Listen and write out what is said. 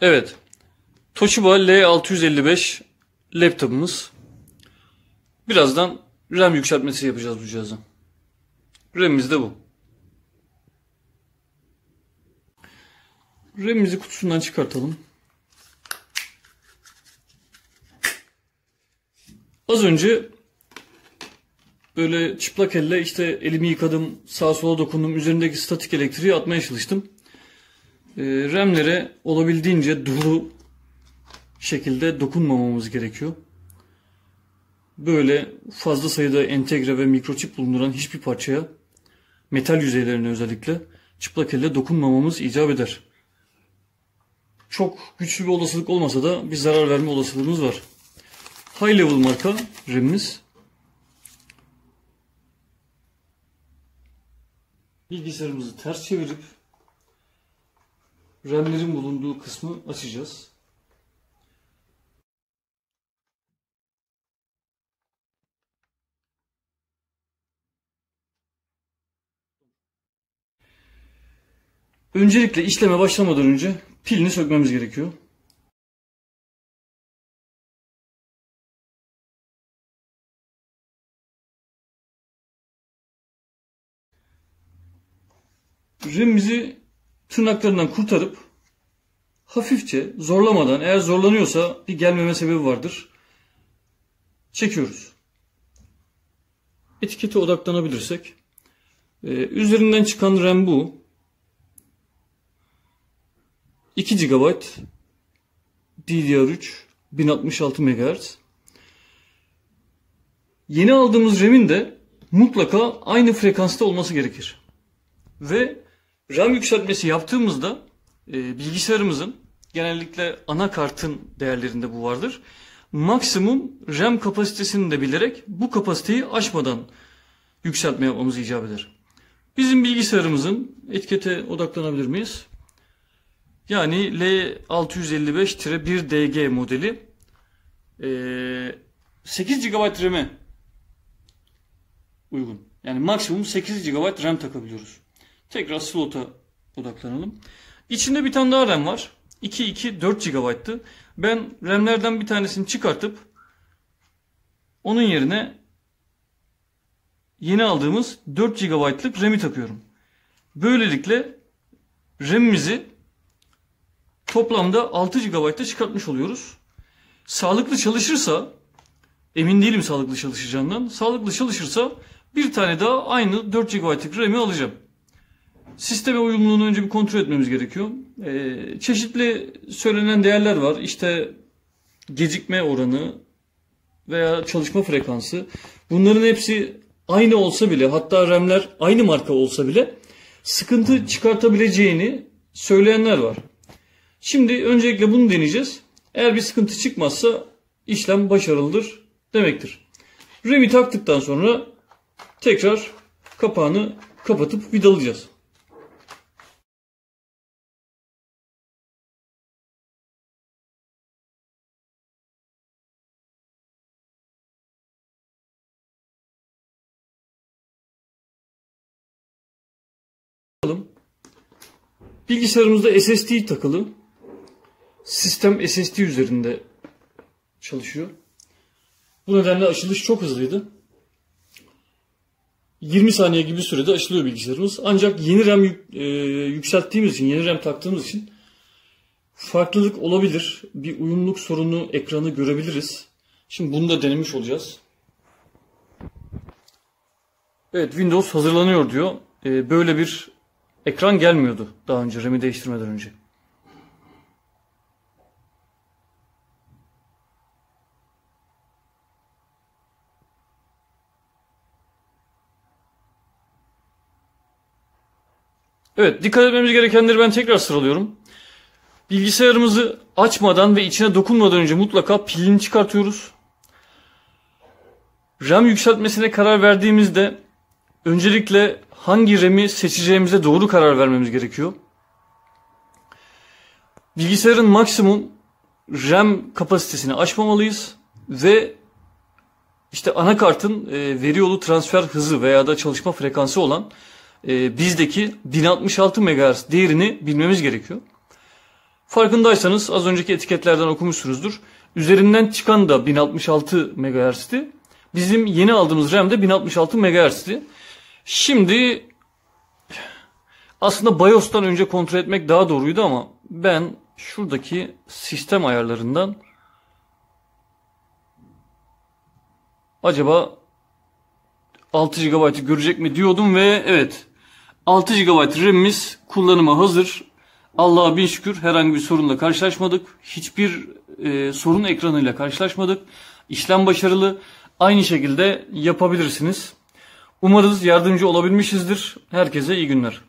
Evet. Toshiba L655 laptopumuz. Birazdan RAM yükseltmesi yapacağız bu cihazın. RAM'imiz de bu. RAM'imizi kutusundan çıkartalım. Az önce böyle çıplak elle işte elimi yıkadım, sağa sola dokundum, üzerindeki statik elektriği atmaya çalıştım. Ee, RAM'lere olabildiğince duru şekilde dokunmamamız gerekiyor. Böyle fazla sayıda entegre ve mikroçip bulunduran hiçbir parçaya metal yüzeylerine özellikle çıplak elle dokunmamamız icap eder. Çok güçlü bir olasılık olmasa da bir zarar verme olasılığımız var. High level marka RAM'imiz. Bilgisayarımızı ters çevirip RAM'lerin bulunduğu kısmı açacağız. Öncelikle işleme başlamadan önce pilini sökmemiz gerekiyor. RAM'imizi tırnaklarından kurtarıp hafifçe zorlamadan eğer zorlanıyorsa bir gelmeme sebebi vardır. Çekiyoruz. Etikete odaklanabilirsek. Ee, üzerinden çıkan RAM bu. 2 GB DDR3 1066 MHz. Yeni aldığımız RAM'in de mutlaka aynı frekansta olması gerekir. Ve RAM yükseltmesi yaptığımızda e, bilgisayarımızın genellikle anakartın değerlerinde bu vardır. Maksimum RAM kapasitesini de bilerek bu kapasiteyi aşmadan yükseltme yapmamız icap eder. Bizim bilgisayarımızın etikete odaklanabilir miyiz? Yani L655-1DG modeli e, 8 GB RAM'e uygun. Yani maksimum 8 GB RAM takabiliyoruz. Tekrar slot'a odaklanalım. İçinde bir tane daha RAM var. 2 2 4 GB'tı. Ben RAM'lerden bir tanesini çıkartıp onun yerine yeni aldığımız 4 GB'lık RAM'i takıyorum. Böylelikle RAM'imizi toplamda 6 GB'da çıkartmış oluyoruz. Sağlıklı çalışırsa emin değilim sağlıklı çalışacağından. Sağlıklı çalışırsa bir tane daha aynı 4 GB'lık RAM'i alacağım. Sisteme uyumluluğunu önce bir kontrol etmemiz gerekiyor. Ee, çeşitli söylenen değerler var. İşte gecikme oranı veya çalışma frekansı. Bunların hepsi aynı olsa bile hatta RAM'ler aynı marka olsa bile sıkıntı çıkartabileceğini söyleyenler var. Şimdi öncelikle bunu deneyeceğiz. Eğer bir sıkıntı çıkmazsa işlem başarılıdır demektir. RAM'i taktıktan sonra tekrar kapağını kapatıp vidalayacağız. Bilgisayarımızda SSD takılı. Sistem SSD üzerinde çalışıyor. Bu nedenle açılış çok hızlıydı. 20 saniye gibi sürede açılıyor bilgisayarımız. Ancak yeni RAM e, yükselttiğimiz için, yeni RAM taktığımız için farklılık olabilir. Bir uyumluluk sorunu ekranı görebiliriz. Şimdi bunu da denemiş olacağız. Evet Windows hazırlanıyor diyor. E, böyle bir ekran gelmiyordu daha önce RAM'i değiştirmeden önce. Evet, dikkat etmemiz gerekenleri ben tekrar sıralıyorum. Bilgisayarımızı açmadan ve içine dokunmadan önce mutlaka pilini çıkartıyoruz. RAM yükseltmesine karar verdiğimizde öncelikle hangi RAM'i seçeceğimize doğru karar vermemiz gerekiyor. Bilgisayarın maksimum RAM kapasitesini aşmamalıyız ve işte anakartın e, veri yolu transfer hızı veya da çalışma frekansı olan e, bizdeki 1066 MHz değerini bilmemiz gerekiyor. Farkındaysanız az önceki etiketlerden okumuşsunuzdur. Üzerinden çıkan da 1066 MHz'ti. Bizim yeni aldığımız RAM de 1066 MHz'ti. Şimdi aslında BIOS'tan önce kontrol etmek daha doğruydu ama ben şuradaki sistem ayarlarından acaba 6 GB'ı görecek mi diyordum ve evet 6 GB RAM'imiz kullanıma hazır. Allah'a bin şükür herhangi bir sorunla karşılaşmadık. Hiçbir e, sorun ekranıyla karşılaşmadık. İşlem başarılı. Aynı şekilde yapabilirsiniz. Umarız yardımcı olabilmişizdir. Herkese iyi günler.